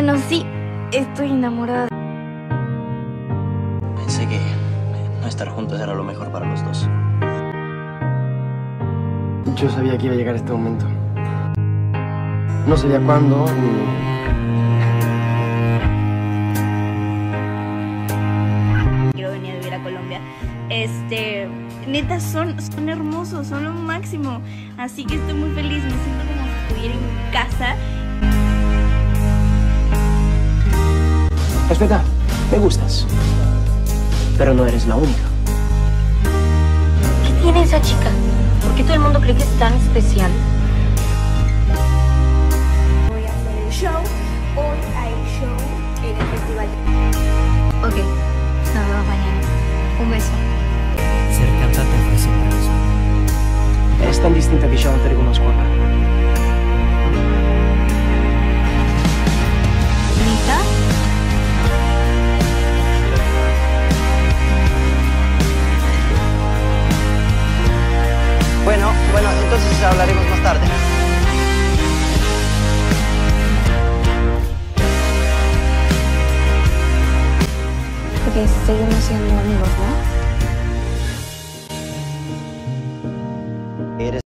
Bueno, sí, estoy enamorada. Pensé que no estar juntos era lo mejor para los dos. Yo sabía que iba a llegar este momento. No sabía cuándo ni... quiero venir a vivir a Colombia. Este, neta, son, son hermosos, son lo máximo. Así que estoy muy feliz, me siento como Espera, me gustas. Pero no eres la única. ¿Qué tiene esa chica? ¿Por qué todo el mundo cree que es tan especial? Voy a hacer el show. Hoy hay show en el festival. Ok, nos vemos mañana. Un beso. Ser cantante fue siempre sueño. Eres tan distinta che già non te riconosco ora. Entonces hablaremos más tarde. Porque seguimos siendo amigos, ¿no?